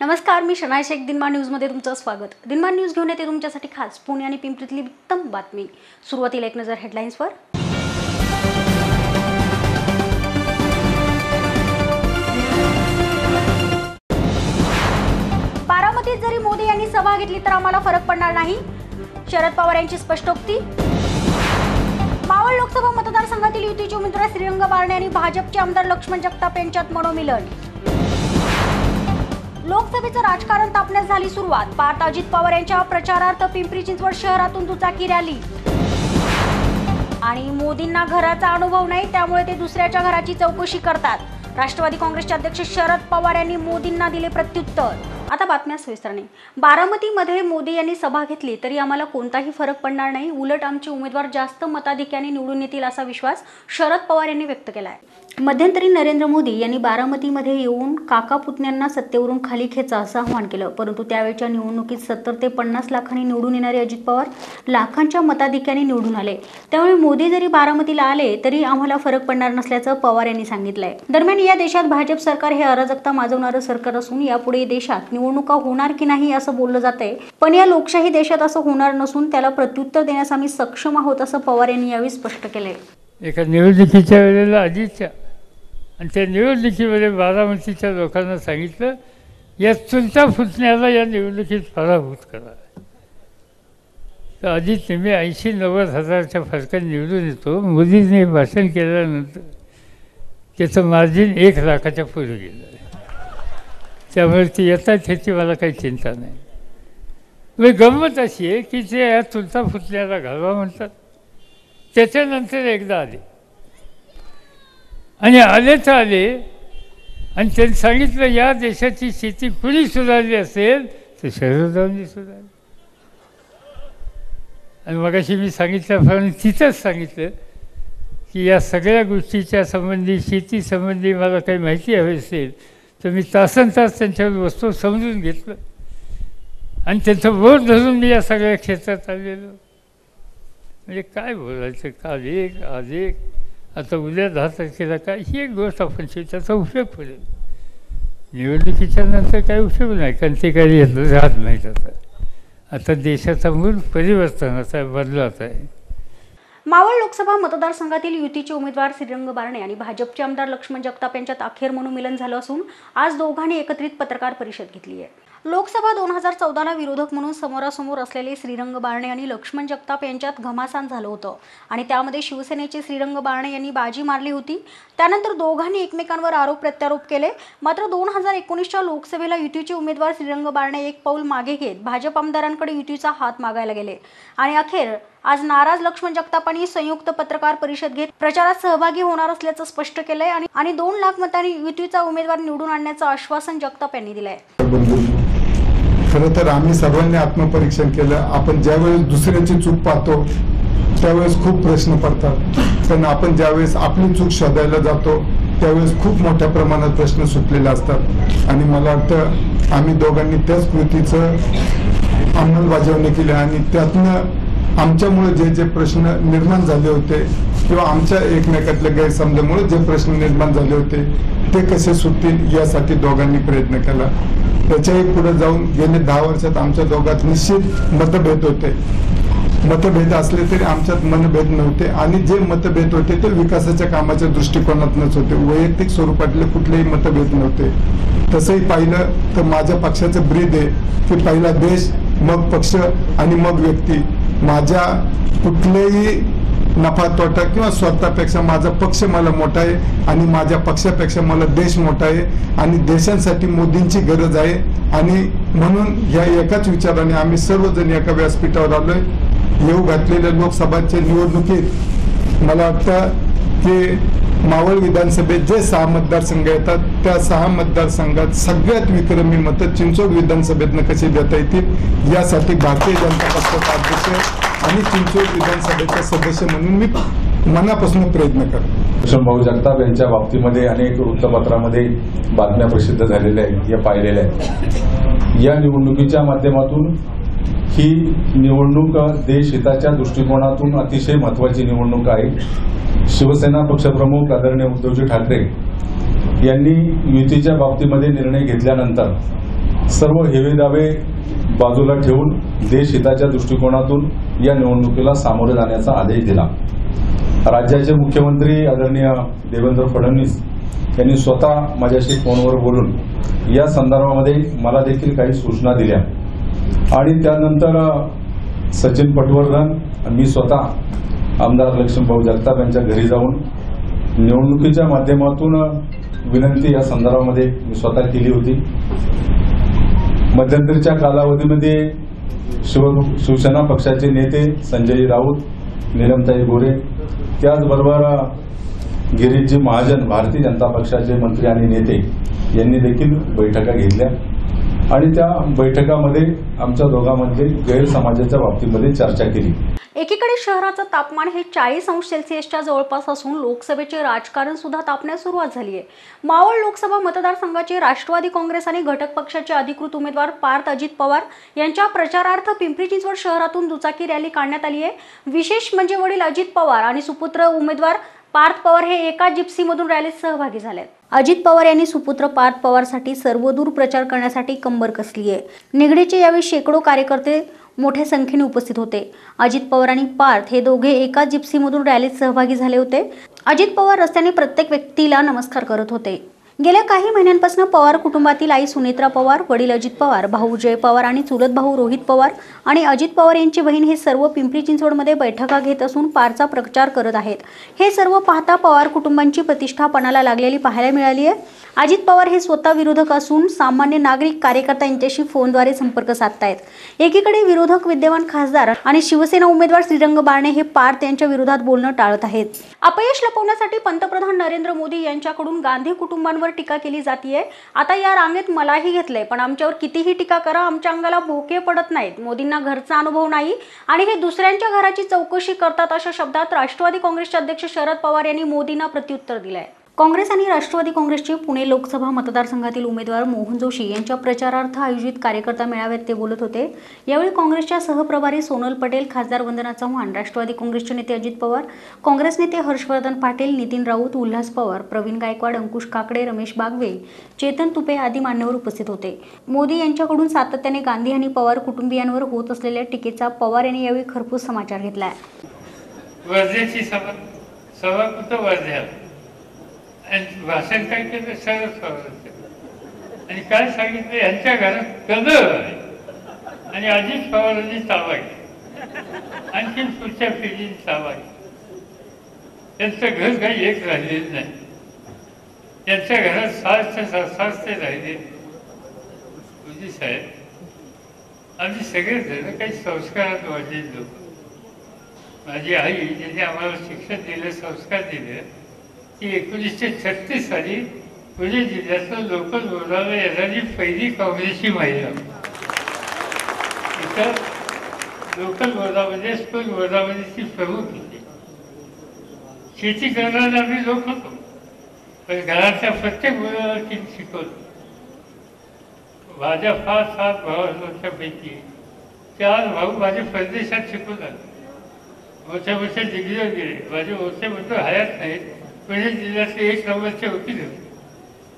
नमस्कार मी शनाय शेख दिनमान न्यूजमध्ये तुमचं स्वागत. दिनमान न्यूज घेऊन येते तुमच्यासाठी खास पुणे आणि पिंपरीतली उत्तम बातमी. सुरुवातीला एक नजर हेडलाईन्सवर बारामतीत जरी मोदी यांनी सभा घेतली तर आम्हाला फरक पडणार नाही. शरद पवार यांची स्पष्टोक्ती मावळ लोकसभा मतदारसंघातील युतीचे उमेदवार श्रीरंग बारणे आणि भाजपचे आमदार लक्ष्मण जगताप यांच्यात मनोमिलन. लोकसभेचं राजकारण तापण्यास झाली सुरुवात. पार्थ अजित पवार यांच्या प्रचारार्थ पिंपरी चिंचवड शहरातून दुचाकी रॅली. आणि मोदींना घराचा अनुभव नाही त्यामुळे ते दुसऱ्याच्या घराची चौकशी करतात. राष्ट्रवादी काँग्रेसचे अध्यक्ष शरद पवार यांनी मोदींना दिले प्रत्युत्तर. आता बातम्या सविस्तरणे बारामतीमध्ये मोदी यांनी सभा घेतली तरी आम्हाला कोणताही फरक पडणार नाही. उलट आमचे उमेदवार जास्त मताधिक्याने निवडून येतील असा विश्वास शरद पवार यांनी व्यक्त केला आहे मध्यंतरी नरेंद्र मोदी यांनी बारामतीमध्ये येऊन काका पुतण्यांना सत्तेवरून खाली खेचा असं आवाहन केलं. परंतु त्यावेळच्या निवडणुकीत सत्तर ते पन्नास लाखांनी निवडून येणारे अजित पवार लाखांच्या मताधिक्याने निवडून आले. त्यामुळे मोदी जरी बारामतीला आले तरी आम्हाला फरक पडणार नसल्याचं पवार यांनी सांगितलंय. दरम्यान या देशात भाजप सरकार हे अराजकता माजवणारं सरकार असून यापुढे देशात निवडणुका होणार की नाही असं बोललं जातंय. पण या लोकशाही देशात असं होणार नसून त्याला प्रत्युत्तर देण्यास आम्ही सक्षम आहोत असं पवार यांनी यावेळी स्पष्ट केलंय. एका निवडणुकीच्या वेळेला अजितच्या आणि त्या निवडणुकीमध्ये बारामतीच्या लोकांना सांगितलं या चुलता फुटण्याला या निवडणुकीत पराभूत करा. तर आधीच मी ऐंशी नव्वद हजारच्या फरकात निवडून येतो. मोदींनी भाषण केल्यानंतर त्याचं मार्जिन एक लाखाच्या पुढे गेलं. त्यामुळे ते येतात ह्याची मला काही चिंता नाही. मग गंमत अशी आहे की ते या चुलता फुटण्याला घालवा म्हणतात. त्याच्यानंतर एकदा आले. आणि आले तर आले. आणि त्यांनी सांगितलं या देशाची शेती कुणी सुधारली असेल तर शरदरावांनी सुधारली. आणि मगाशी मी सांगितल्याप्रमाणे तिथंच सांगितलं की या सगळ्या गोष्टीच्या संबंधी शेतीसंबंधी मला काही माहिती हवी असेल तर मी तासन तास त्यांच्यावर वस्तू समजून घेतलं. आणि त्यांचं बोट धरून मी या सगळ्या क्षेत्रात आलेलो. म्हणजे काय बोलायचं? काल एक आज एक आता उद्या दहा तारखेला काय? ही एक गोष्ट आपण त्याचा उपयोग पडेल निवडणुकीच्या नंतर काही उपयोग नाही कारण ते काही येत राहत नाहीत आता. आता देशाचा मूळ परिवर्तनाचा आहे आहे. मावळ लोकसभा मतदारसंघातील युतीचे उमेदवार श्रीरंग बारणे आणि भाजपचे आमदार लक्ष्मण जगताप यांच्यात अखेर मनोमिलन झालं असून आज दोघांनी एकत्रित पत्रकार परिषद घेतली आहे. लोकसभा दोन हजार चौदाला विरोधक म्हणून समोरासमोर असलेले श्रीरंग बारणे आणि लक्ष्मण जगताप यांच्यात घमासान झालं होतं. आणि त्यामध्ये शिवसेनेचे श्रीरंग बारणे यांनी बाजी मारली होती. त्यानंतर दोघांनी एकमेकांवर आरोप प्रत्यारोप केले. मात्र दोन हजार एकोणीसच्या लोकसभेला युतीचे उमेदवार श्रीरंग बारणे एक पाऊल मागे घेत भाजप आमदारांकडे युतीचा हात मागायला गेले. आणि अखेर आज नाराज लक्ष्मण जगतापांनी संयुक्त पत्रकार परिषद घेत प्रचारात सहभागी होणार असल्याचं स्पष्ट केलंय. आणि आणि दोन लाख मतांनी युतीचा उमेदवार निवडून आणण्याचं आश्वासन जगताप यांनी दिलंय. खरं तर आम्ही सर्वांनी आत्मपरीक्षण केलं. आपण ज्यावेळेस दुसऱ्याची चूक पाहतो त्यावेळेस खूप प्रश्न पडतात. पण आपण ज्यावेळेस आपली चूक शोधायला जातो त्यावेळेस खूप मोठ्या प्रमाणात प्रश्न सुटलेले असतात. आणि मला वाटतं आम्ही दोघांनी त्याच कृतीचं अंमलबजावणी केली आणि त्यातनं आमच्यामुळे जे जे प्रश्न निर्माण झाले होते किंवा आमच्या एकमेकातल्या गैरसमजामुळे जे प्रश्न निर्माण झाले होते ते कसे सुटतील यासाठी दोघांनी प्रयत्न केला. त्याच्याही पुढे जाऊन गेले दहा वर्षात आमच्या दोघात निश्चित मतभेद होते. मतभेद असले तरी आमच्यात मनभेद नव्हते आणि जे मतभेद होते ते विकासाच्या कामाच्या दृष्टिकोनातूनच होते. वैयक्तिक स्वरूपातले कुठलेही मतभेद नव्हते. तसंही पाहिलं तर माझ्या पक्षाचं ब्रीद आहे. की पहिला देश मग पक्ष आणि मग व्यक्ती. माझ्या कुठलेही नफा तोटा किंवा स्वतःपेक्षा माझा पक्ष मला मोठा आहे आणि माझ्या पक्षापेक्षा मला देश मोठा आहे आणि देशांसाठी मोदींची गरज आहे. आणि म्हणून या एकाच विचाराने आम्ही सर्वजण एका व्यासपीठावर आलोय. येऊ घातलेल्या लोकसभाच्या निवडणुकीत मला वाटतं की मावळ विधानसभेत जे सहा मतदारसंघ येतात त्या सहा मतदारसंघात सगळ्यात विक्रमी मतं चिंचोड विधानसभेतनं कशी देता येतील यासाठी भारतीय जनता पक्षाचा अध्यक्ष आणि चिंचोड विधानसभेचा सदस्य म्हणून मी मनापासून प्रयत्न करतो. भूषण भाऊ जगताप यांच्या बाबतीमध्ये अनेक वृत्तपत्रामध्ये बातम्या प्रसिद्ध झालेल्या आहेत या पाहिलेल्या आहेत. या निवडणुकीच्या माध्यमातून ही निवडणूक देश हिताच्या दृष्टिकोनातून अतिशय महत्वाची निवडणूक आहे. शिवसेना पक्षप्रमुख आदरणीय उद्धवजी ठाकरे यांनी युतीच्या बाबतीमध्ये निर्णय घेतल्यानंतर सर्व हेवे दावे बाजूला ठेवून देशहिताच्या दृष्टिकोनातून या निवडणुकीला सामोरे जाण्याचा आदेश दिला. राज्याचे मुख्यमंत्री आदरणीय देवेंद्र फडणवीस यांनी स्वतः माझ्याशी फोनवर बोलून या संदर्भामध्ये मला देखील काही सूचना दिल्या. आणि त्यानंतर सचिन पटवर्धन मी स्वतः आमदार लक्ष्मीभाऊ जगताप यांच्या घरी जाऊन निवडणुकीच्या माध्यमातून विनंती या संदर्भामध्ये मी स्वतः केली होती. मध्यंतरीच्या कालावधीमध्ये शिव शिवसेना पक्षाचे नेते संजय राऊत निलमताई गोरे त्याचबरोबर गिरीशजी महाजन भारतीय जनता पक्षाचे मंत्री आणि नेते यांनी देखील बैठका घेतल्या. आणि त्या बैठकामध्ये आमच्या दोघांमध्ये गैरसमाजाच्या बाबतीमध्ये चर्चा केली. एकीकडे शहराचं तापमान हे चाळीस अंश सेल्सिअसच्या जवळपास असून लोकसभेचे राजकारण सुद्धा तापण्यास सुरुवात झाली आहे. मावळ लोकसभा मतदारसंघाचे राष्ट्रवादी काँग्रेस आणि घटक पक्षाचे अधिकृत उमेदवार पार्थ अजित पवार यांच्या प्रचारार्थ पिंपरी चिंचवड शहरातून दुचाकी रॅली काढण्यात आली आहे. विशेष म्हणजे वडील अजित पवार आणि सुपुत्र उमेदवार पार्थ पवार हे एका जिप्सीमधून रॅलीत सहभागी झाले अजित पवार यांनी सुपुत्र पार्थ पवारसाठी सर्वदूर प्रचार करण्यासाठी कंबर कसली आहे? निगडीचे यावेळी शेकडो कार्यकर्ते मोठ्या संख्येने उपस्थित होते. अजित पवार आणि पार्थ हे दोघे एका जिप्सीमधून रॅलीत सहभागी झाले होते. अजित पवार रस्त्याने प्रत्येक व्यक्तीला नमस्कार करत होते. गेल्या काही महिन्यांपासून पवार कुटुंबातील आई सुनेत्रा पवार वडील अजित पवार भाऊ जय पवार आणि चुलत भाऊ रोहित पवार आणि अजित पवार यांची बहीण हे सर्व पिंपरी चिंचवडमध्ये बैठका घेत असून पारचा प्रचार करत आहेत. हे सर्व पाहता पवार कुटुंबांची प्रतिष्ठा पणाला लागलेली पाहायला मिळाली आहे. अजित पवार हे स्वतः विरोधक असून सामान्य नागरिक कार्यकर्ता यांच्याशी फोनद्वारे संपर्क साधतायत. एकीकडे विरोधक विद्यमान खासदार आणि शिवसेना उमेदवार श्रीरंग बारणे हे पार्थ यांच्या विरोधात बोलणं टाळत आहेत. अपयश लपवण्यासाठी पंतप्रधान नरेंद्र मोदी यांच्याकडून गांधी कुटुंबांवर टीका केली जातीये. आता या रांगेत मलाही घेतलंय पण आमच्यावर कितीही टीका करा आमच्या अंगाला भोके पडत नाहीत. मोदींना घरचा अनुभव नाही आणि हे दुसऱ्यांच्या घराची चौकशी करतात अशा शब्दात राष्ट्रवादी काँग्रेसचे अध्यक्ष शरद पवार यांनी मोदींना प्रत्युत्तर दिलंय. काँग्रेस आणि राष्ट्रवादी काँग्रेसचे पुणे लोकसभा मतदारसंघातील उमेदवार मोहन जोशी यांच्या प्रचारार्थ आयोजित कार्यकर्ता मेळाव्यात ते बोलत होते. यावेळी काँग्रेसच्या सहप्रभारी सोनल पटेल खासदार वंदना चव्हाण राष्ट्रवादी काँग्रेसचे नेते अजित पवार काँग्रेस नेते हर्षवर्धन पाटील नितीन राऊत उल्हास पवार प्रवीण गायकवाड अंकुश काकडे रमेश बागवे चेतन तुपे आदी मान्यवर उपस्थित होते. मोदी यांच्याकडून सातत्याने गांधी आणि पवार कुटुंबियांवर होत असलेल्या टीकेचा पवार यांनी यावेळी खरपूस समाचार घेतलाय वर्ध्याची सभा सभा कुठं वर्ध्यात आणि भाषण काय केलं सरस पवारांचं आणि काय सांगितलं यांच्या घरात कदर आहे. आणि अजित पवारांनी ताबा आणखीन पुढच्या पिढीने ताबा त्यांचं घर काही एक राहिलेलं नाही. त्यांच्या घरात सासचे सासते राहिले. तुझी साहेब आम्ही सगळे जण काही संस्कारात वाढलेले. लोक माझी आई ज्याने आम्हाला शिक्षण दिलं संस्कार दिले ती एकोणीसशे छत्तीस साली पुणे जिल्ह्यातलं लोकल बोलावं येणारी पहिली काँग्रेसची महिला. इतर लोकल बोलामध्ये स्कूल बोर्डामध्ये ती प्रमुख होती. शेती करणारा आम्ही लोक होतो. पण घरातल्या प्रत्येक मुलाला ती शिकवतो माझ्या फार सात भावांपैकी चार भाऊ माझे परदेशात शिकवतात मोठ्या मोठ्या डिग्रीवर गेले. माझे मोठे मोठे हयात नाहीत. पुणे जिल्ह्यातले एक नंबरचे वकील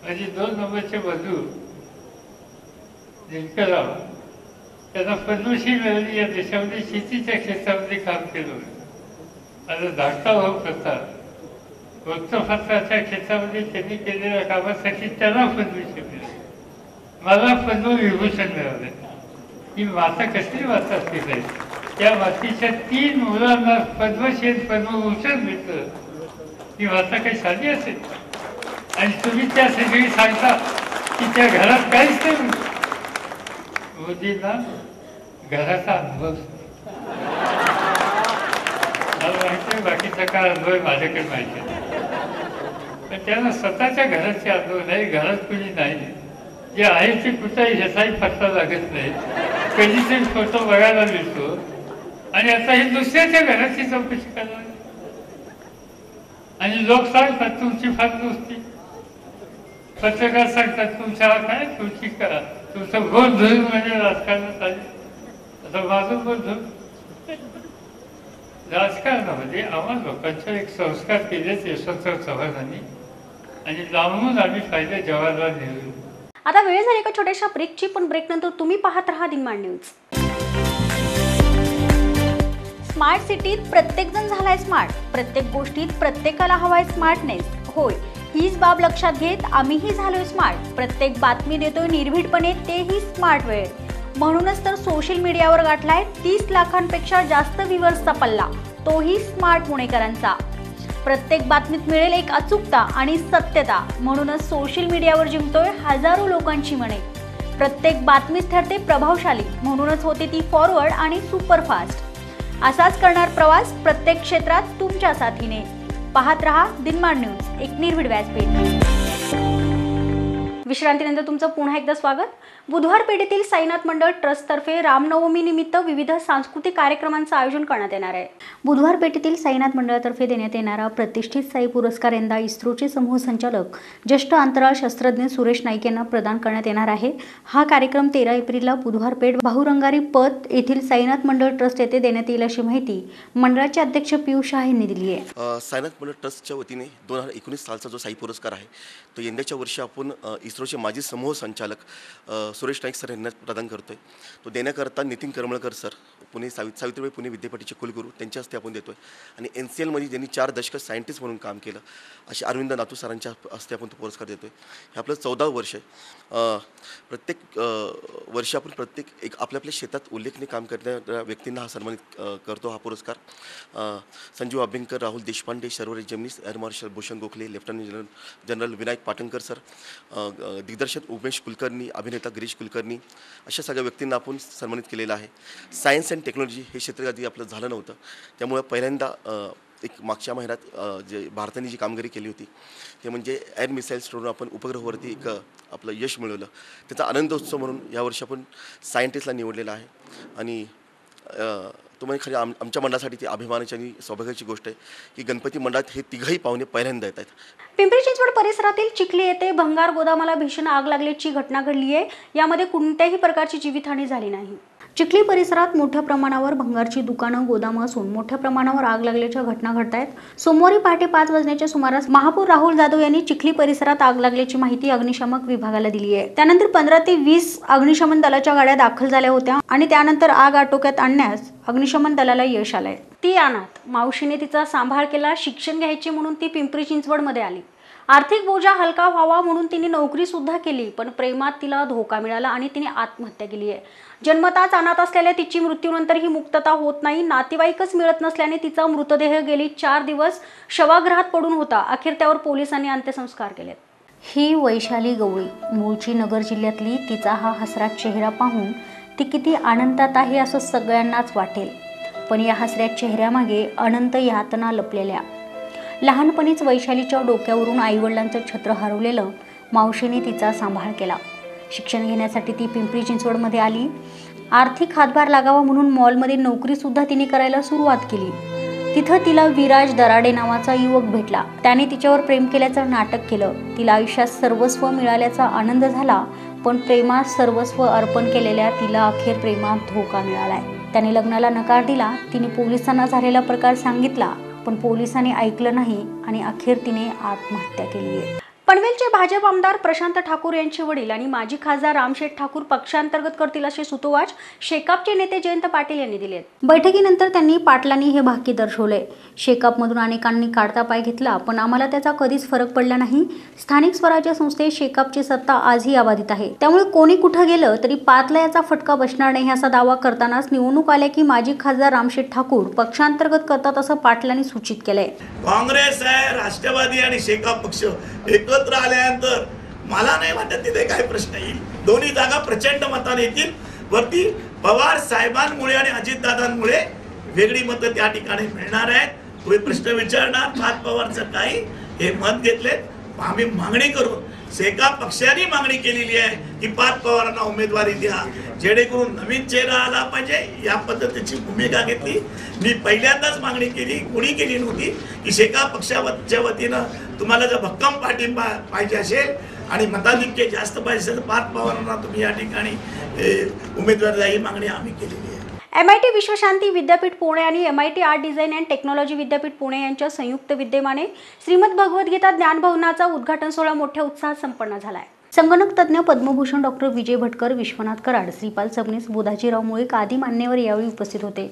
माझे दोन नंबरचे बंधू दिनकरराव. त्यांना पद्मश्री मिळाली या देशामध्ये शेतीच्या क्षेत्रामध्ये काम केलं माझा आता धाकटा भाऊ प्रताप वृत्तपत्राच्या क्षेत्रामध्ये त्यांनी केलेल्या कामासाठी त्यांना पद्मश्री मिळाली. मला पद्मविभूषण मिळालं. ही माता कसली माता असली पाहिजे? त्या मातीच्या तीन मुलांना पद्मश्री पद्मभूषण मिळतं ही माता काही साधी असेल. आणि तुम्ही त्या सगळी सांगता की त्या घरात काहीच नाही मोदींना घराचा अनुभव मला माहिती आहे बाकीचा काय अनुभव आहे माझ्याकडे माहिती नाही. पण त्यांना स्वतःच्या घराचे अनुभव नाही घरात कुणी नाही. जे आहे ते कुठंही ह्याचाही पत्ता लागत नाही. कधीतरी फोटो बघायला मिळतो. आणि आता हे दुसऱ्याच्या घराची चौकशी करणार आणि लोक सांगतात तुमची फार दोस्ती. पत्रकार सांगतात तुमच्या काय तुमची करा? तुमचं गोल धरून म्हणजे राजकारणात आले. आता माझं गोल धरून. राजकारणामध्ये म्हणजे आम्हा लोकांचा एक संस्कार केलेच यशवंतराव चव्हाणांनी. आणि लांबून आम्ही फायदे जवाहरलाल नेहरू. आता वेळ झाली एका छोट्याशा ब्रेकची पण ब्रेक नंतर तुम्ही पाहत राहा दिनमान न्यूज स्मार्ट सिटीत प्रत्येकजण झालाय स्मार्ट. प्रत्येक गोष्टीत प्रत्येकाला हवाय स्मार्टनेस. होय हीच बाब लक्षात घेत आम्हीही झालोय स्मार्ट. प्रत्येक बातमी देतोय निर्भीडपणे तेही स्मार्ट वेळ म्हणूनच तर सोशल मीडियावर गाठलाय तीस लाखांपेक्षा जास्त व्ह्युअर्सचा पल्ला. तोही स्मार्ट पुणेकरांचा प्रत्येक बातमीत मिळेल एक अचूकता आणि सत्यता. म्हणूनच सोशल मीडियावर जिंकतोय हजारो लोकांची म्हणे प्रत्येक बातमीच ठरते प्रभावशाली. म्हणूनच होते ती फॉरवर्ड आणि सुपरफास्ट असाच करणार प्रवास प्रत्येक क्षेत्रात तुमच्या साथीने. पाहत रहा दिनमान न्यूज एक निर्भीड व्यासपीठ. विश्रांतीनंतर तुमचं पुन्हा एकदा स्वागत. बुधवार पेठेतील साईनाथ मंडळ ट्रस्टतर्फे रामनवमीनिमित्त विविध सांस्कृतिक कार्यक्रमांचं आयोजन करण्यात येणार आहे. बुधवार पेठेतील साईनाथ मंडळातर्फे देण्यात येणारा प्रतिष्ठित साई पुरस्कार यंदा इस्रोचे समूह संचालक ज्येष्ठ अंतराळ शास्त्रज्ञ सुरेश नाईक यांना प्रदान करण्यात येणार आहे. हा कार्यक्रम तेरा एप्रिलला बुधवार पेठ बहुरंगारी पद येथील साईनाथ मंडळ ट्रस्ट येथे देण्यात येईल अशी माहिती मंडळाचे अध्यक्ष पियुष शाह यांनी दिली आहे. साईनाथ मंडळ ट्रस्टच्या वतीने दोन हजार एकोणीस सालचा जो साई पुरस्कार आहे तो यंदाच्या वर्षी आपण इस्रोचे माजी समूह संचालक सुरेश नाईक सर यांना प्रदान करतोय. तो देण्याकरता नितीन करमळकर सर पुणे सावि सावित्रीबाई पुणे विद्यापीठाचे कुलगुरू त्यांच्या हस्ते आपण देतोय. आणि एन सी एलमध्ये ज्यांनी चार दशक सायंटिस्ट म्हणून काम केलं असे अरविंद नातू सरांच्या हस्ते आपण तो पुरस्कार देतोय. हे आपलं चौदावं वर्ष आहे. प्रत्येक वर्षी आपण प्रत्येक एक आपल्या आपल्या शेतात उल्लेखनीय काम करणाऱ्या व्यक्तींना हा सन्मानित करतो हा पुरस्कार. Sanjeev Abhyankar Rahul Deshpande Sharvari Jamenis air marshal Bhushan Gokhale lieutenant general general Vinayak Patankar sir दिग्दर्शक उमेश कुलकर्णी अभिनेता गिरीश कुलकर्णी अशा सगळ्या व्यक्तींना आपण सन्मानित केलेलं आहे. सायन्स अँड टेक्नॉलॉजी हे क्षेत्र कधी आपलं झालं नव्हतं. त्यामुळे पहिल्यांदा एक मागच्या महिन्यात जे भारताने जी कामगिरी केली होती ते म्हणजे एअर मिसाईल्सवरून आपण उपग्रहावरती एक आपलं यश मिळवलं. त्याचा आनंदोत्सव म्हणून यावर्षी आपण सायंटिस्टला निवडलेला आहे. आणि तो म्हणजे खरी आम आमच्या मंडळासाठी ती अभिमानाची आणि सौभाग्याची गोष्ट आहे की गणपती मंडळात हे तिघही पाहुणे पहिल्यांदा येत आहेत. पिंपरी चिंचवड परिसरातील चिखली येथे भंगार गोदामाला भीषण आग लागल्याची घटना घडली आहे यामध्ये कोणत्याही प्रकारची जीवितहानी झाली नाही. चिखली परिसरात मोठ्या प्रमाणावर भंगारची दुकानं गोदामं असून मोठ्या प्रमाणावर आग लागल्याच्या घटना घडत आहेत सोमवारी पहाटे पाच वाजण्याच्या सुमारास महापौर राहुल जाधव यांनी चिखली परिसरात आग लागल्याची माहिती अग्निशामक विभागाला दिली आहे. त्यानंतर पंधरा ते वीस अग्निशमन दलाच्या गाड्या दाखल झाल्या होत्या आणि त्यानंतर आग आटोक्यात आणण्यास अग्निशमन दलाला यश आलंय. ती अनाथ. मावशीने तिचा सांभाळ केला शिक्षण घ्यायचे म्हणून ती पिंपरी चिंचवडमध्ये आली. आर्थिक बोजा हलका व्हावा म्हणून तिने नोकरी सुद्धा केली पण प्रेमात तिला धोका मिळाला आणि तिने आत्महत्या केली आहे. जन्मताच अनाथ असलेल्या तिची मृत्यूनंतर ही मुक्तता होत नाही. नातेवाईकच मिळत नसल्याने तिचा मृतदेह गेली चार दिवस शवागृहात पडून होता. अखेर त्यावर पोलिसांनी अंत्यसंस्कार केलेत. ही वैशाली गवळी मूळची नगर जिल्ह्यातली तिचा हा हसरा चेहरा पाहून ती किती आनंदात आहे असं सगळ्यांनाच वाटेल. पण या हसऱ्या चेहऱ्यामागे अनंत यातना लपलेल्या. लहानपणीच वैशालीच्या डोक्यावरून आईवडिलांचं छत्र हरवलेलं मावशीने तिचा सांभाळ केला. शिक्षण घेण्यासाठी ती पिंपरी चिंचवडमध्ये आली. आर्थिक हातभार लागावा म्हणून मॉलमध्ये नोकरीसुद्धा तिने करायला सुरुवात केली. तिथं तिला विराज दराडे नावाचा युवक भेटला. त्याने तिच्यावर प्रेम केल्याचं नाटक केलं. तिला आयुष्यात सर्वस्व मिळाल्याचा आनंद झाला पण प्रेमात सर्वस्व अर्पण केलेल्या तिला अखेर प्रेमात धोका मिळालाय. त्याने लग्नाला नकार दिला. तिने पोलिसांना झालेला प्रकार सांगितला पण पोलिसांनी ऐकलं नाही आणि अखेर तिने आत्महत्या केली आहे पनवेलचे भाजप आमदार प्रशांत ठाकूर यांचे वडील आणि माजी खासदार रामशेठ ठाकूर पक्षांतर्गत करतील असे सुतोवाच शेकापचे नेते जयंत पाटील यांनी दिले बैठकीनंतर त्यांनी पाटलांनी हे भाकी दर्शवले. शेकापमधून अनेकांनी काढता पाय घेतला पण आम्हाला त्याचा कधीच फरक पडला नाही. स्थानिक स्वराज्य संस्थेत शेकापची सत्ता आजही अबाधित आहे. त्यामुळे कोणी कुठं गेलं तरी पातला याचा फटका बसणार नाही असा दावा करतानाच निवडणूक आल्या की माजी खासदार रामशेठ ठाकूर पक्षांतर्गत करतात असं पाटलांनी सूचित केलंय. काँग्रेस आहे राष्ट्रवादी आणि शेका पक्ष. एकत्र आल्यानंतर मला नाही वाटत तिथे काय प्रश्न येईल. दोन्ही जागा प्रचंड मताने येतील. वरती पवार साहेबांमुळे आणि अजितदादांमुळे वेगळी मतं त्या ठिकाणी मिळणार आहेत. तुम्ही प्रश्न विचारणार पाच पवारचं काही हे मत घेतलेत. आम्ही मागणी करून एका पक्षाने मागणी केलेली आहे की पाच पवारांना उमेदवारी द्या. जेणेकरून नवीन चेहरा आला पाहिजे या पद्धतीची भूमिका घेतली. मी पहिल्यांदाच मागणी केली कुणी केली नव्हती की शेका पक्षाच्या वतीनं तुम्हाला जर भक्कम पाठिंबा पाहिजे असेल आणि मताधिक्य जास्त पाहिजे असेल तर पाच पवारांना तुम्ही या ठिकाणी उमेदवारी द्या ही मागणी आम्ही केली. एम आय टी विश्वशांती विद्यापीठ पुणे आणि M I T art design and technology विद्यापीठ पुणे यांच्या संयुक्त विद्यमाने श्रीमद भगवद्गीता ज्ञानभवनाचा उद्घाटन सोहळा मोठ्या उत्साहात संपन्न झाला आहे संगणक तज्ज्ञ पद्मभूषण डॉक्टर विजय भटकर विश्वनाथ कराड श्रीपाल सबनीस बुधाजीराव मुळीक आदी मान्यवर यावेळी उपस्थित होते.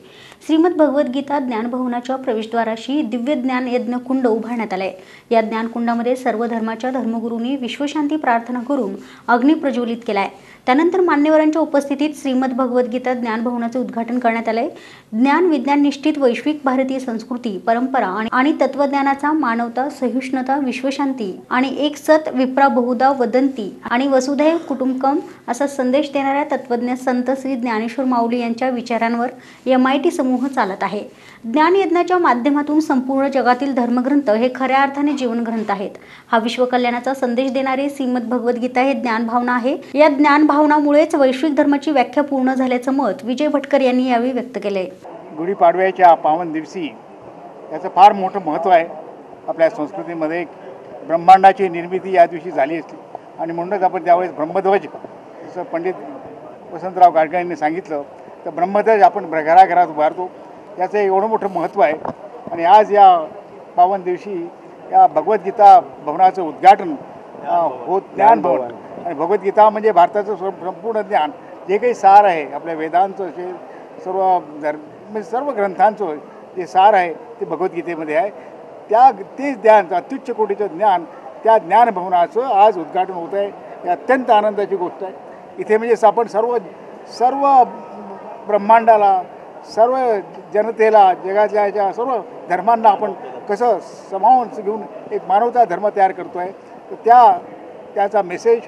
श्रीमद भगवद्गीता ज्ञानभवनाच्या प्रवेशद्वाराशी दिव्य ज्ञान यज्ञ कुंड उभारण्यात आले या ज्ञानकुंडामध्ये सर्व धर्माच्या धर्मगुरूंनी विश्वशांती प्रार्थना करून अग्नी प्रज्वलित केला आहे त्यानंतर मान्यवरांच्या उपस्थितीत श्रीमद भगवद्गीता ज्ञानभवनाचे उद्घाटन करण्यात आले. ज्ञान विज्ञान निष्ठित वैश्विक भारतीय संस्कृती परंपरा आणि- तत्वज्ञानाचा मानवता सहिष्णुता विश्वशांती आणि एक सत विप्रा बहुधा वदंती आणि वसुधैव कुटुंबकम असा संदेश देणाऱ्या तत्वज्ञ संत श्री ज्ञानेश्वर माऊली यांच्या विचारांवर एम आय टी समूह चालत आहे. ज्ञानयज्ञाच्या माध्यमातून संपूर्ण जगातील धर्मग्रंथ हे खऱ्या अर्थाने जीवनग्रंथ आहेत. हा विश्वकल्याणाचा संदेश देणारे श्रीमद भगवद्गीता हे ज्ञानभावना आहे. या ज्ञान भावनामुळेच वैश्विक धर्माची व्याख्या पूर्ण झाल्याचं मत विजय भटकर यांनी यावेळी व्यक्त केले गुढीपाडव्याच्या पावन दिवशी याचं फार मोठं महत्त्व आहे. आपल्या संस्कृतीमध्ये ब्रह्मांडाची निर्मिती या दिवशी झाली असली आणि म्हणूनच आपण त्यावेळेस ब्रह्मध्वज जसं पंडित वसंतराव गाडगे यांनी सांगितलं. तर ब्रह्मध्वज आपण घराघरात उभारतो. याचं एवढं मोठं महत्त्व आहे. आणि आज या पावन दिवशी या भगवद्गीता भवनाचं उद्घाटन होत ज्ञान भवन. आणि भगवद्गीता म्हणजे भारताचं स्व- संपूर्ण ज्ञान जे काही सार आहे आपल्या वेदांचं असे सर्व धर्म म्हणजे सर्व ग्रंथांचं जे सार आहे ते भगवद्गीतेमध्ये आहे. त्या ते ज्ञान अत्युच्च कोटीचं ज्ञान त्या ज्ञानभवनाचं आज उद्घाटन होत आहे. ही अत्यंत आनंदाची गोष्ट आहे. इथे म्हणजे आपण सर्व सर्व ब्रह्मांडाला सर्व जनतेला जगातल्या ज्या सर्व धर्मांना आपण कसं समावून घेऊन एक मानवता धर्म तयार करतो आहे तर त्या त्याचा मेसेज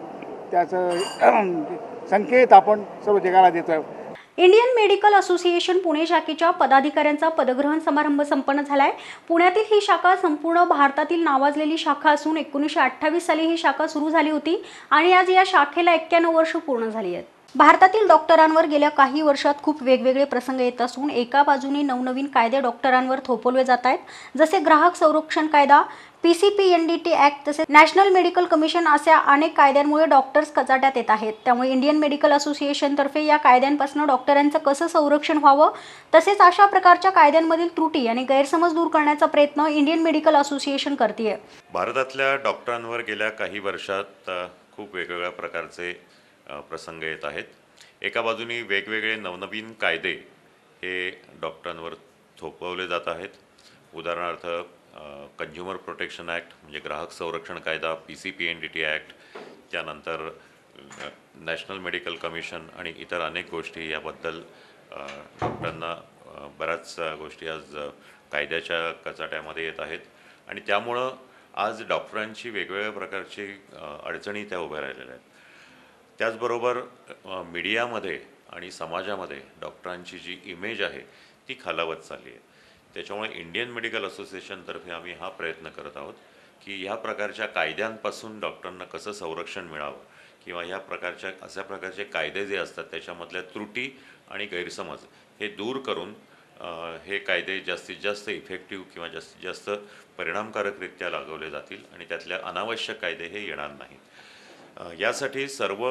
त्याचं संकेत आपण सर्व जगाला देतो आहे इंडियन मेडिकल असोसिएशन पुणे शाखेच्या पदाधिकाऱ्यांचा पदग्रहण समारंभ संपन्न झालाय. पुण्यातील ही शाखा संपूर्ण भारतातील नावाजलेली शाखा असून एकोणीसशे अठ्ठावीस साली ही शाखा सुरू झाली होती आणि आज या शाखेला एक्क्याण्णव वर्ष पूर्ण झाली आहेत. भारतातील डॉक्टरांवर गेल्या काही वर्षात खूप वेगवेगळे प्रसंग येत असून एका बाजूने नवनवीन कायदे डॉक्टरांवर थोपवले जात आहेत. जसे ग्राहक संरक्षण कायदा P C P N D T act तसेच नॅशनल मेडिकल कमिशन अशा अनेक कायद्यांमुळे डॉक्टर्स कचाट्यात येत आहेत. त्यामुळे इंडियन मेडिकल असोसिएशनतर्फे या कायद्यांपासून डॉक्टरांचं कसं संरक्षण व्हावं तसेच अशा प्रकारच्या कायद्यांमधील त्रुटी आणि गैरसमज दूर करण्याचा प्रयत्न इंडियन मेडिकल असोसिएशन करते भारतातल्या डॉक्टरांवर गेल्या काही वर्षात खूप वेगवेगळ्या प्रकारचे प्रसंग येत आहेत. एका बाजूनी वेगवेगळे नवनवीन कायदे हे डॉक्टरांवर थोपवले जात आहेत. उदाहरणार्थ कन्झ्युमर प्रोटेक्शन ॲक्ट म्हणजे ग्राहक संरक्षण कायदा P C P N D T act त्यानंतर नॅशनल मेडिकल कमिशन आणि इतर अनेक गोष्टी याबद्दल डॉक्टरांना बऱ्याच गोष्टी आज कायद्याच्या कचाट्यामध्ये येत आहेत. आणि त्यामुळं आज डॉक्टरांची वेगवेगळ्या प्रकारची अडचणी त्या उभ्या राहिलेल्या आहेत. त्याचबरोबर मीडियामध्ये आणि समाजामध्ये डॉक्टरांची जी इमेज आहे ती खालावत चालली आहे. त्याच्यामुळे इंडियन मेडिकल असोसिएशनतर्फे आम्ही हा प्रयत्न करत आहोत की ह्या प्रकारच्या कायद्यांपासून डॉक्टरांना कसं संरक्षण मिळावं किंवा ह्या प्रकारच्या अशा प्रकारचे कायदे जे असतात त्याच्यामधल्या त्रुटी आणि गैरसमज हे दूर करून हे कायदे जास्तीत जास्त इफेक्टिव्ह किंवा जास्तीत जास्त परिणामकारकरित्या लागवले जातील आणि त्यातल्या अनावश्यक कायदे हे येणार नाहीत. यासाठी सर्व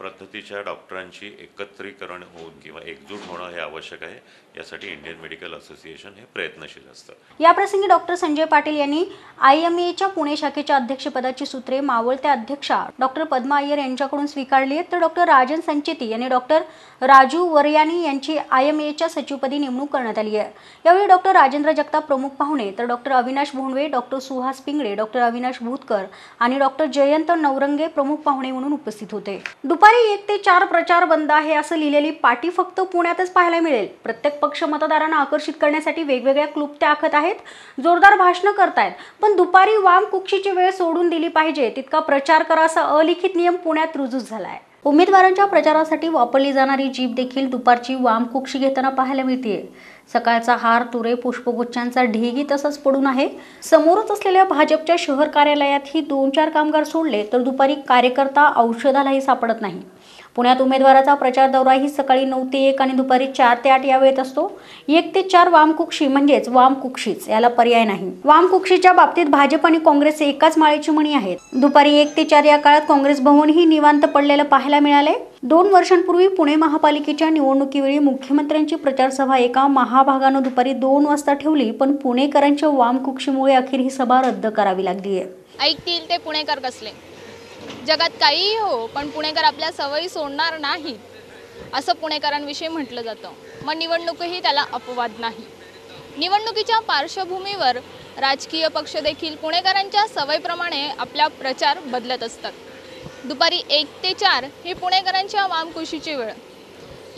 पद्धतीच्या डॉक्टरांची एकत्रीकरण होऊन किंवा एकजूट होणं हे आवश्यक आहे. यासाठी इंडियन मेडिकल असोसिएशन हे प्रयत्नशील असतं. याप्रसंगी डॉक्टर संजय पाटील यांनी आय एम एच्या पुणे शाखेच्या अध्यक्षपदाची सूत्रे मावळत्या अध्यक्षा डॉक्टर पद्मा अय्यर यांच्याकडून स्वीकारली आहेत. तर डॉक्टर राजन संचेती यांनी डॉक्टर राजू वरयानी यांची आय एम एच्या सचिवपदी नेमणूक करण्यात आली आहे. यावेळी डॉक्टर राजेंद्र जगताप प्रमुख पाहुणे तर doctor Avinash Bhondve doctor Suhas Pingale doctor Avinash Bhutkar आणि डॉक्टर जयंत नवरंगे प्रमुख पाहुणे म्हणून उपस्थित होते. दुपारी दुपारी एक ते चार प्रचार बंद आहे असं लिहिलेली पाटी फक्त पुण्यातच पाहायला मिळेल. प्रत्येक पक्ष मतदारांना आकर्षित करण्यासाठी वेगवेगळ्या क्लुप्त्या आखत आहेत. जोरदार भाषणं करतायत. पण दुपारी वाम कुक्षीची वेळ सोडून दिली पाहिजे. तितका प्रचार करा असा अलिखित नियम पुण्यात रुजूच आहे उमेदवारांच्या प्रचारासाठी वापरली जाणारी जीप देखील दुपारची वाम कुक्षी घेताना पाहायला मिळते. सकाळचा हार तुरे पुष्पगुच्छांचा ढिगी तसंच पडून आहे. समोरच असलेल्या भाजपच्या शहर कार्यालयात ही दोन चार कामगार सोडले तर दुपारी कार्यकर्ता औषधालाही सापडत नाही. पुण्यात उमेदवाराचा प्रचार दौरा ही सकाळी नऊ ते एक आणि दुपारी चार ते आठ या वेळेत असतो. एक ते चार वामकुक्षी म्हणजेच वामकुक्षीच याला पर्याय नाही. वामकुक्षीच्या बाबतीत भाजप आणि काँग्रेस एकाच माळेची म्हणी आहेत. दुपारी एक ते चार या काळात काँग्रेस भवन ही निवांत पडलेलं पाहायला मिळाले दोन वर्षांपूर्वी पुणे महापालिकेच्या निवडणुकीवेळी मुख्यमंत्र्यांची प्रचारसभा एका महाभागानं दुपारी दोन वाजता ठेवली पण पुणेकरांच्या वामकुक्षीमुळे अखेर ही सभा रद्द करावी लागली आहे ऐकतील ते पुणेकर कसले? जगात काहीही हो पण पुणेकर आपल्या सवयी सोडणार नाही असं पुणेकरांविषयी म्हटलं जातं. मग निवडणूकही त्याला अपवाद नाही. निवडणुकीच्या पार्श्वभूमीवर राजकीय पक्ष देखील पुणेकरांच्या सवयीप्रमाणे आपला प्रचार बदलत असतात. दुपारी एक ते चार ही पुणेकरांच्या वामकुशीची वेळ.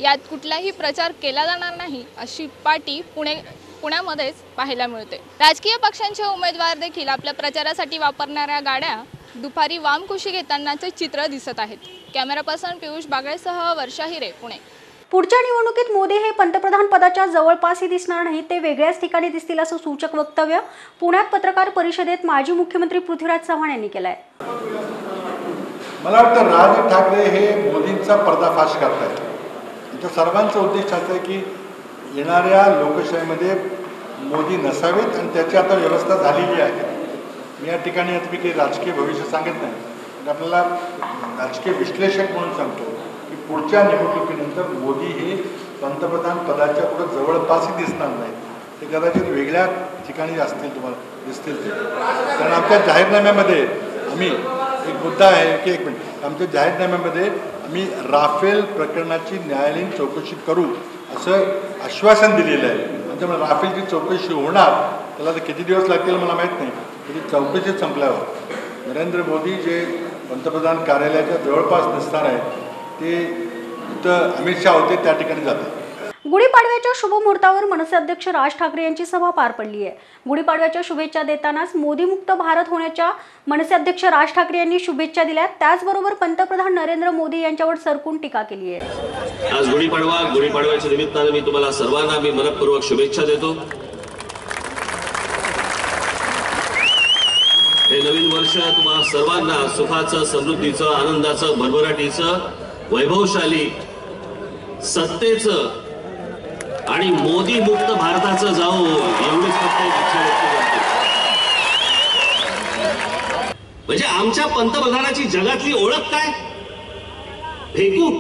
यात कुठलाही प्रचार केला जाणार नाही अशी पाटी पुणे पुण्यामध्येच पाहायला मिळते. राजकीय पक्षांचे उमेदवार देखील आपल्या प्रचारासाठी वापरणाऱ्या गाड्या दुपारी वामकुशी घेतानाचे चित्र दिसत आहेत. कॅमेरा पर्सन पियुष बागळेसह वर्षा हिरे पुणे. पुढच्या निवडणुकीत मोदी हे पंतप्रधान पदाच्या जवळपासही दिसणार नाहीत ते वेगळ्याच ठिकाणी दिसतील असं सूचक वक्तव्य पुण्यात पत्रकार परिषदेत माजी मुख्यमंत्री पृथ्वीराज चव्हाण यांनी केलं आहे मला वाटतं राज ठाकरे हे मोदींचा पर्दाफाश करतायत. त्यांच्या सर्वांचा उद्देश असा आहे की येणाऱ्या लोकशाहीमध्ये मोदी नसावेत आणि त्याची आता व्यवस्था झालेली आहे. मी या ठिकाणी आता मी काही राजकीय भविष्य सांगत नाही. पण आपल्याला राजकीय विश्लेषक म्हणून सांगतो की पुढच्या निवडणुकीनंतर मोदी हे पंतप्रधान पदाच्या पुढे जवळपासही दिसणार नाही ते कदाचित वेगळ्या ठिकाणी असतील तुम्हाला दिसतील ते. कारण आमच्या जाहीरनाम्यामध्ये आम्ही एक मुद्दा आहे की एक मिनिट. आमच्या जाहीरनाम्यामध्ये आम्ही राफेल प्रकरणाची न्यायालयीन चौकशी करू असं आश्वासन दिलेलं आहे. म्हणजे राफेलची चौकशी होणार त्याला किती दिवस लागतील मला माहीत नाही. पण ती चौकशी संपल्यावर नरेंद्र मोदी जे पंतप्रधान कार्यालयाच्या जवळपास नसणार आहेत ते इथं अमित शहा होते त्या ठिकाणी जातात. गुढीपाडव्याच्या शुभमुहूर्तावर मनसे अध्यक्ष राज ठाकरे यांची सभा पार पडली आहे. गुढीपाडव्याच्या शुभेच्छा देतानाच मोदीमुक्त भारत होण्याच्या मनसे अध्यक्ष राज ठाकरे यांनी शुभेच्छा दिल्या त्याचबरोबर पंतप्रधान नरेंद्र मोदी यांच्यावर सरकून टीका केली आहे. आज गुढीपाडवा गुढीपाडव्याच्या निमित्तानं मी तुम्हाला सर्वांना मी मनपूर्वक शुभेच्छा देतो. नवीन वर्ष तुम्हाला सर्वांना सुखाचं समृद्धीचं आनंदाचं भरभराटीचं वैभवशाली सत्तेचं आणि मोदी मुक्त भारताचं जाऊ एवढीच फक्त इच्छा व्यक्त करते. म्हणजे आमच्या पंतप्रधानाची जगातली ओळख काय? फेकू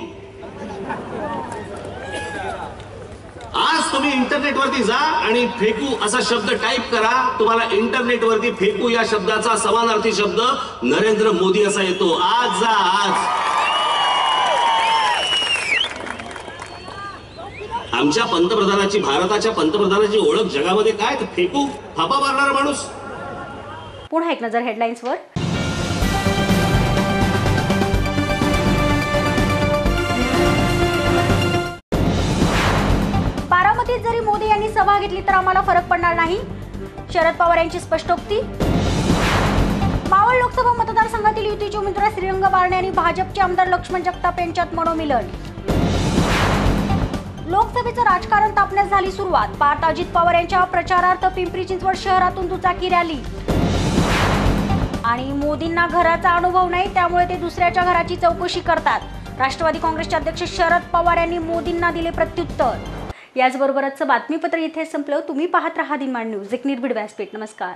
आज तुम्ही इंटरनेटवरती जा आणि फेकू असा शब्द टाईप करा. तुम्हाला इंटरनेटवरती फेकू या शब्दाचा समानार्थी शब्द नरेंद्र मोदी असा येतो. आज जा आज. आमच्या पंतप्रधानाची भारताच्या पंतप्रधानाची ओळख जगामध्ये काय? फेकू फापा मारणारा माणूस. पुन्हा एक नजर हेडलाईन्सवर सभा घेतली तर आम्हाला फरक पडणार नाही. शरद पवार यांची स्पष्टोक्ती मावळ लोकसभा मतदारसंघातील युतीचे उमेदवार श्रीरंग बारणे आणि भाजपचे आमदार लक्ष्मण जगताप यांच्यात मनोमिलन. लोकसभेचं राजकारण तापण्यास झाली सुरुवात. पार्थ अजित पवार यांच्या प्रचारार्थ पिंपरी चिंचवड शहरातून दुचाकी रॅली. आणि मोदींना घराचा अनुभव नाही त्यामुळे ते दुसऱ्याच्या घराची चौकशी करतात. राष्ट्रवादी काँग्रेसचे अध्यक्ष शरद पवार यांनी मोदींना दिले प्रत्युत्तर. याचबरोबरचं बातमीपत्र इथे संपलं. तुम्ही पाहत राहा दिनमान न्यूज. एक निर्भीड व्यासपीठ. नमस्कार.